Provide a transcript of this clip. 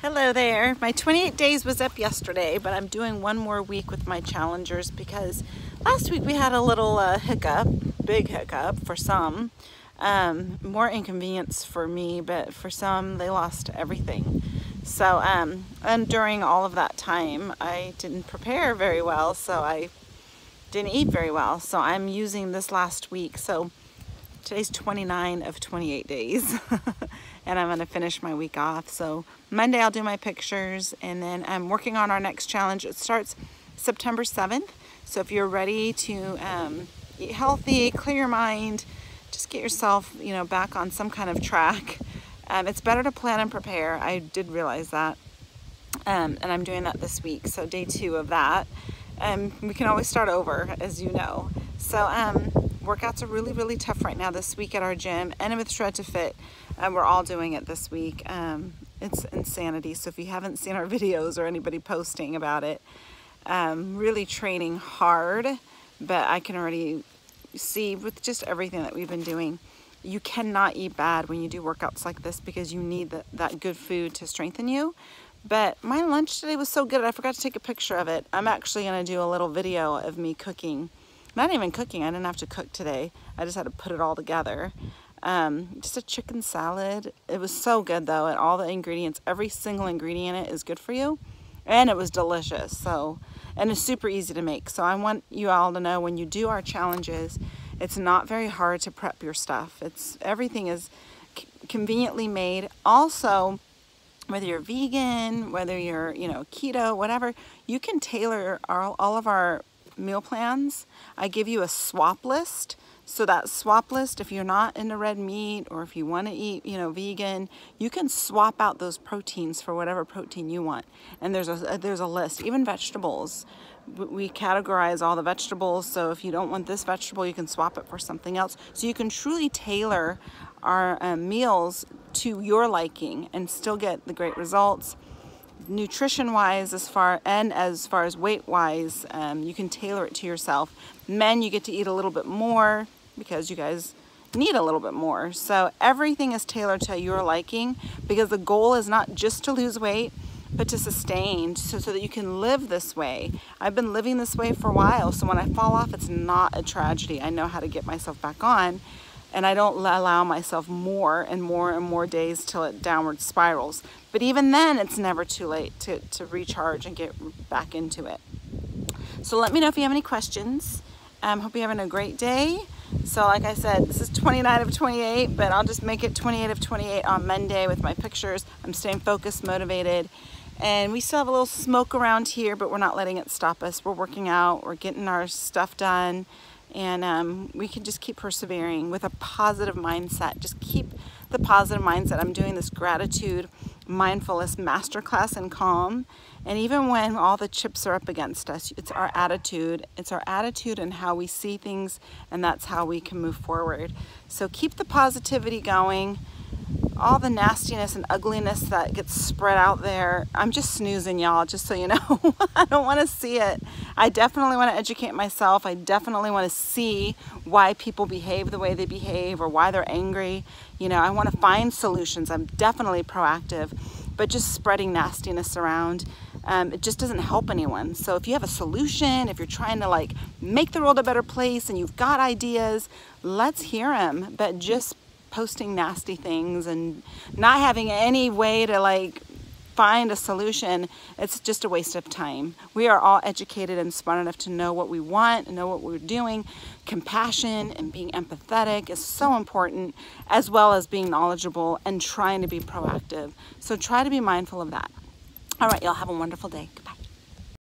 Hello there. My 28 days was up yesterday, but I'm doing one more week with my challengers because last week we had a little uh, hiccup, big hiccup for some. Um, more inconvenience for me, but for some, they lost everything. So, um, and during all of that time, I didn't prepare very well, so I didn't eat very well. So I'm using this last week. So today's 29 of 28 days. and I'm gonna finish my week off. So Monday I'll do my pictures and then I'm working on our next challenge. It starts September 7th. So if you're ready to um, eat healthy, clear your mind, just get yourself, you know, back on some kind of track. Um, it's better to plan and prepare. I did realize that. Um, and I'm doing that this week. So day two of that. Um, we can always start over, as you know. So um, workouts are really, really tough right now this week at our gym and with Shred to Fit. And we're all doing it this week. Um, it's insanity. So if you haven't seen our videos or anybody posting about it, um, really training hard, but I can already see with just everything that we've been doing, you cannot eat bad when you do workouts like this because you need the, that good food to strengthen you. But my lunch today was so good, I forgot to take a picture of it. I'm actually gonna do a little video of me cooking not even cooking. I didn't have to cook today. I just had to put it all together. Um, just a chicken salad. It was so good though, and all the ingredients, every single ingredient in it is good for you. And it was delicious. So, and it's super easy to make. So I want you all to know when you do our challenges, it's not very hard to prep your stuff. It's everything is conveniently made. Also, whether you're vegan, whether you're, you know, keto, whatever, you can tailor our, all of our meal plans. I give you a swap list. So that swap list, if you're not into red meat or if you want to eat, you know, vegan, you can swap out those proteins for whatever protein you want. And there's a there's a list, even vegetables. We categorize all the vegetables. So if you don't want this vegetable, you can swap it for something else. So you can truly tailor our um, meals to your liking and still get the great results nutrition wise as far and as far as weight wise um, you can tailor it to yourself. Men you get to eat a little bit more because you guys need a little bit more. So everything is tailored to your liking because the goal is not just to lose weight but to sustain so, so that you can live this way. I've been living this way for a while so when I fall off it's not a tragedy. I know how to get myself back on and I don't allow myself more and more and more days till it downward spirals. But even then, it's never too late to, to recharge and get back into it. So let me know if you have any questions. Um, hope you're having a great day. So like I said, this is 29 of 28, but I'll just make it 28 of 28 on Monday with my pictures. I'm staying focused, motivated, and we still have a little smoke around here, but we're not letting it stop us. We're working out, we're getting our stuff done, and um, we can just keep persevering with a positive mindset. Just keep the positive mindset. I'm doing this gratitude mindfulness masterclass in calm. And even when all the chips are up against us, it's our attitude. It's our attitude and how we see things, and that's how we can move forward. So keep the positivity going all the nastiness and ugliness that gets spread out there. I'm just snoozing y'all, just so you know. I don't want to see it. I definitely want to educate myself. I definitely want to see why people behave the way they behave or why they're angry. You know, I want to find solutions. I'm definitely proactive, but just spreading nastiness around, um, it just doesn't help anyone. So if you have a solution, if you're trying to like make the world a better place and you've got ideas, let's hear them, but just posting nasty things and not having any way to like find a solution, it's just a waste of time. We are all educated and smart enough to know what we want and know what we're doing. Compassion and being empathetic is so important, as well as being knowledgeable and trying to be proactive. So try to be mindful of that. All right, y'all have a wonderful day. Goodbye.